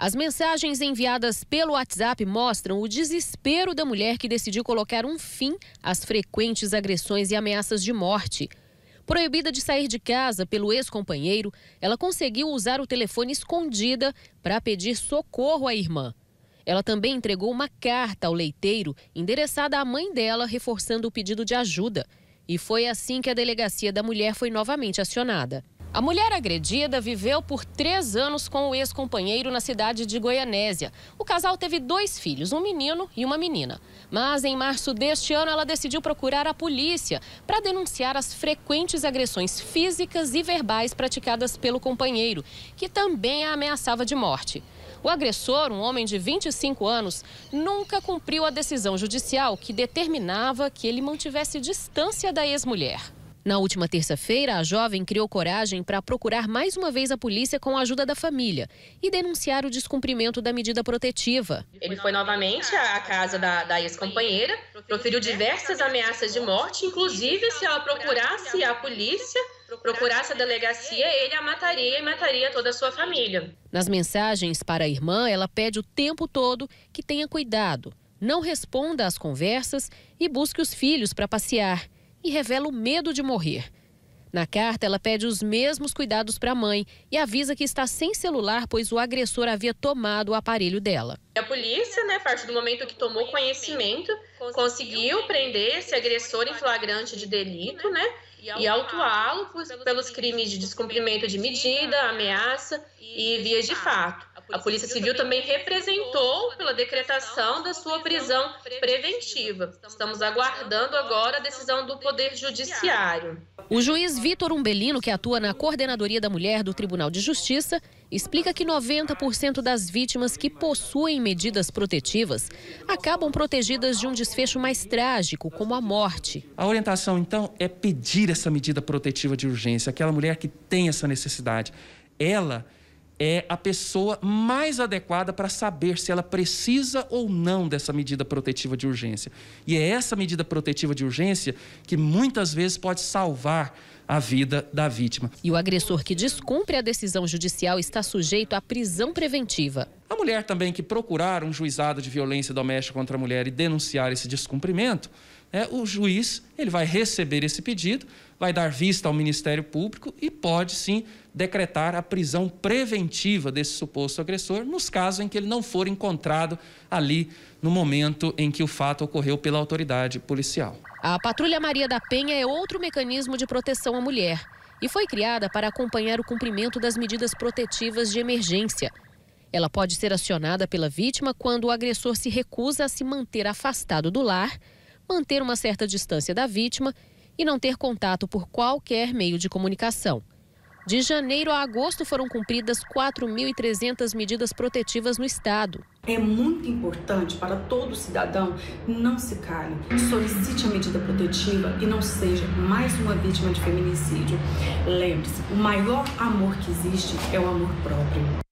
As mensagens enviadas pelo WhatsApp mostram o desespero da mulher que decidiu colocar um fim às frequentes agressões e ameaças de morte. Proibida de sair de casa pelo ex-companheiro, ela conseguiu usar o telefone escondida para pedir socorro à irmã. Ela também entregou uma carta ao leiteiro endereçada à mãe dela, reforçando o pedido de ajuda. E foi assim que a delegacia da mulher foi novamente acionada. A mulher agredida viveu por três anos com o ex-companheiro na cidade de Goianésia. O casal teve dois filhos, um menino e uma menina. Mas em março deste ano, ela decidiu procurar a polícia para denunciar as frequentes agressões físicas e verbais praticadas pelo companheiro, que também a ameaçava de morte. O agressor, um homem de 25 anos, nunca cumpriu a decisão judicial que determinava que ele mantivesse distância da ex-mulher. Na última terça-feira, a jovem criou coragem para procurar mais uma vez a polícia com a ajuda da família e denunciar o descumprimento da medida protetiva. Ele foi novamente à casa da, da ex-companheira, proferiu diversas ameaças de morte, inclusive se ela procurasse a polícia, procurasse a delegacia, ele a mataria e mataria toda a sua família. Nas mensagens para a irmã, ela pede o tempo todo que tenha cuidado, não responda às conversas e busque os filhos para passear e revela o medo de morrer. Na carta, ela pede os mesmos cuidados para a mãe e avisa que está sem celular, pois o agressor havia tomado o aparelho dela. A polícia, né, a partir do momento que tomou conhecimento, conseguiu prender esse agressor em flagrante de delito, né? e autuá-lo pelos crimes de descumprimento de medida, ameaça e vias de fato. A Polícia Civil também representou pela decretação da sua prisão preventiva. Estamos aguardando agora a decisão do Poder Judiciário. O juiz Vitor Umbelino, que atua na Coordenadoria da Mulher do Tribunal de Justiça, explica que 90% das vítimas que possuem medidas protetivas acabam protegidas de um desfecho mais trágico, como a morte. A orientação, então, é pedir essa medida protetiva de urgência, aquela mulher que tem essa necessidade. Ela é a pessoa mais adequada para saber se ela precisa ou não dessa medida protetiva de urgência. E é essa medida protetiva de urgência que muitas vezes pode salvar a vida da vítima. E o agressor que descumpre a decisão judicial está sujeito à prisão preventiva. A mulher também que procurar um juizado de violência doméstica contra a mulher e denunciar esse descumprimento, é, o juiz ele vai receber esse pedido, vai dar vista ao Ministério Público e pode sim decretar a prisão preventiva desse suposto agressor nos casos em que ele não for encontrado ali no momento em que o fato ocorreu pela autoridade policial. A Patrulha Maria da Penha é outro mecanismo de proteção à mulher e foi criada para acompanhar o cumprimento das medidas protetivas de emergência. Ela pode ser acionada pela vítima quando o agressor se recusa a se manter afastado do lar manter uma certa distância da vítima e não ter contato por qualquer meio de comunicação. De janeiro a agosto foram cumpridas 4.300 medidas protetivas no estado. É muito importante para todo cidadão não se cale, solicite a medida protetiva e não seja mais uma vítima de feminicídio. Lembre-se, o maior amor que existe é o amor próprio.